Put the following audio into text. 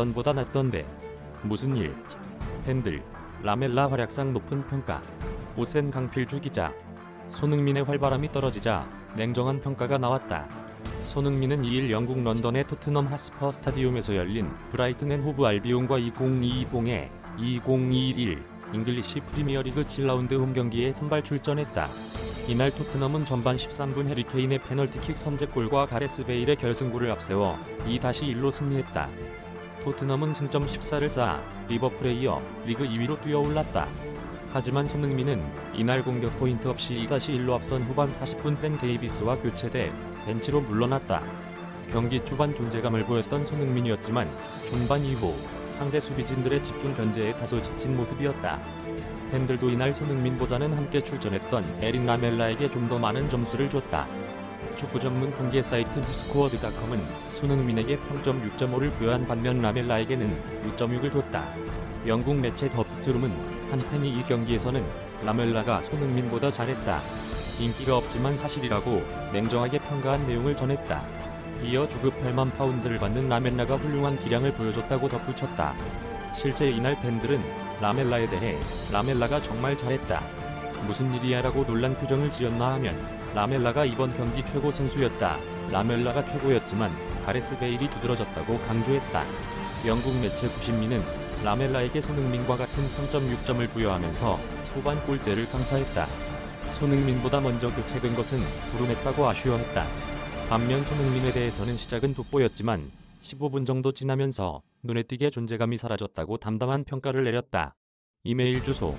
손보다 낫던데. 무슨 일? 팬들, 라멜라 활약상 높은 평가. OSEN 강필주 기자. 손흥민의 활발함이 떨어지자 냉정한 평가가 나왔다. 손흥민은 2일 영국 런던의 토트넘 홋스퍼 스타디움에서 열린 브라이튼 앤 호브 알비온과 2020의 2021 잉글리시 프리미어리그 7라운드 홈 경기에 선발 출전했다. 이날 토트넘은 전반 13분 해리 케인의 페널티킥 선제골과 가레스 베일의 결승골을 앞세워 2-1로 승리했다. 토트넘은 승점 14를 쌓아 리버풀에 이어 리그 2위로 뛰어올랐다. 하지만 손흥민은 이날 공격 포인트 없이 2-1로 앞선 후반 40분 땐 데이비스와 교체돼 벤치로 물러났다. 경기 초반 존재감을 보였던 손흥민이었지만 중반 이후 상대 수비진들의 집중 견제에 다소 지친 모습이었다. 팬들도 이날 손흥민보다는 함께 출전했던 에릭 라멜라에게 좀 더 많은 점수를 줬다. 축구 전문 통계 사이트 후스코어드닷컴은 손흥민에게 평점 6.5를 부여한 반면 라멜라에게는 6.6을 줬다. 영국 매체 더프트룸은 한 팬이 이 경기에서는 라멜라가 손흥민보다 잘했다. 인기가 없지만 사실이라고 냉정하게 평가한 내용을 전했다. 이어 주급 8만 파운드를 받는 라멜라가 훌륭한 기량을 보여줬다고 덧붙였다. 실제 이날 팬들은 라멜라에 대해 라멜라가 정말 잘했다. 무슨 일이야 라고 놀란 표정을 지었나 하면 라멜라가 이번 경기 최고 선수였다. 라멜라가 최고였지만 가레스 베일이 두드러졌다고 강조했다. 영국 매체 90미는 라멜라에게 손흥민과 같은 평점 6점을 부여하면서 후반 골대를 강타했다. 손흥민보다 먼저 교체된 것은 불운했다고 아쉬워했다. 반면 손흥민에 대해서는 시작은 돋보였지만 15분 정도 지나면서 눈에 띄게 존재감이 사라졌다고 담담한 평가를 내렸다. 이메일 주소